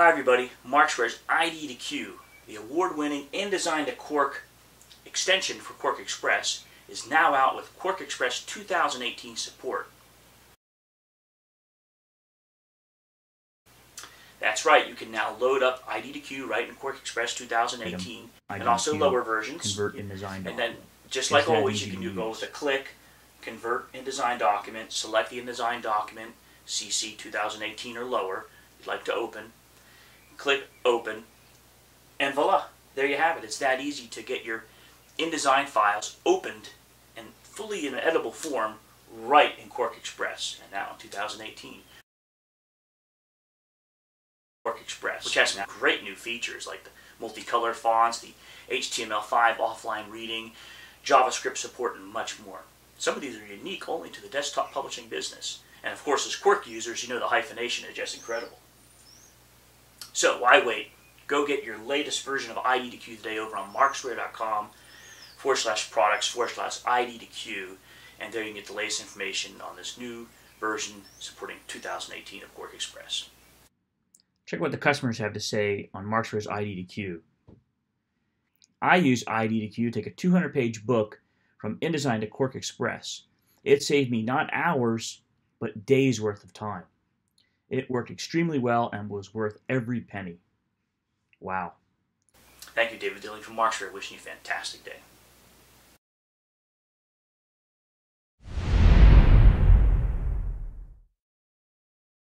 Hi everybody, Markzware's ID to Q, the award-winning InDesign to Quark extension for QuarkXPress, is now out with QuarkXPress 2018 support. That's right, you can now load up ID to Q right in QuarkXPress 2018 and also lower versions. Convert InDesign And then, just like always, you can do go with a click, convert InDesign document, select the InDesign document, CC 2018 or lower, you'd like to open, click open, and voila, there you have it. It's that easy to get your InDesign files opened and fully in an edible form right in QuarkXPress, and now in 2018. QuarkXPress, which has some great new features like the multicolor fonts, the HTML5 offline reading, JavaScript support, and much more. Some of these are unique only to the desktop publishing business. And of course, as Quark users, you know the hyphenation is just incredible. So why wait? Go get your latest version of ID to Q today over on markzware.com forward slash products forward slash ID to Q. And there you can get the latest information on this new version supporting 2018 of QuarkXPress. Check what the customers have to say on Markzware's ID to Q. I use ID to Q to take a 200 page book from InDesign to QuarkXPress. It saved me not hours, but days worth of time. It worked extremely well and was worth every penny. Wow. Thank you, David Dilling from Markzware. Wishing you a fantastic day.